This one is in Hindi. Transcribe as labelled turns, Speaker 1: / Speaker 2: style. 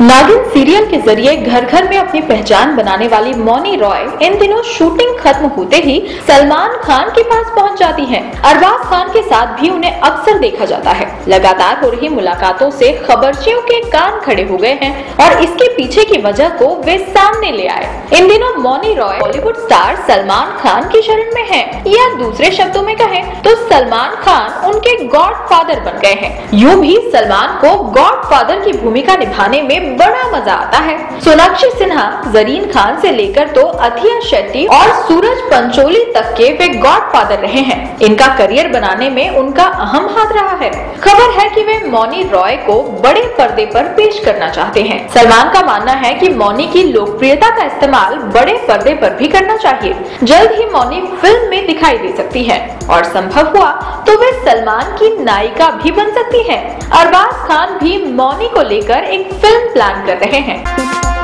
Speaker 1: नागिन सीरियल के ज़रिए घर घर में अपनी पहचान बनाने वाली मौनी रॉय इन दिनों शूटिंग खत्म होते ही सलमान खान के पास पहुँच जाती हैं। अरबाज खान के साथ भी उन्हें अक्सर देखा जाता है। लगातार हो रही मुलाकातों से खबरचियों के कान खड़े हो गए हैं और इसके पीछे की वजह को वे सामने ले आए। इन दिनों मौनी रॉय बॉलीवुड स्टार सलमान खान की शरण में है या दूसरे शब्दों में कहें तो सलमान खान उनके गॉड फादर बन गए हैं। यूँ भी सलमान को गॉड फादर की भूमिका निभाने में बड़ा मज़ा आता है। सोनाक्षी सिन्हा, जरीन खान से लेकर तो अथिया शेट्टी और सूरज पंचोली तक के वे गॉड फादर रहे हैं। इनका करियर बनाने में उनका अहम हाथ रहा है। खबर है कि वे मौनी रॉय को बड़े पर्दे पर पेश करना चाहते हैं। सलमान का मानना है कि मौनी की लोकप्रियता का इस्तेमाल बड़े पर्दे पर भी करना चाहिए। जल्द ही मौनी फ़िल्म में दिखाई दे सकती है। और संभव हुआ तो वे सलमान की नायिका भी बन सकती हैं। अरबाज खान भी मौनी को लेकर एक फ़िल्म प्लान कर रहे हैं।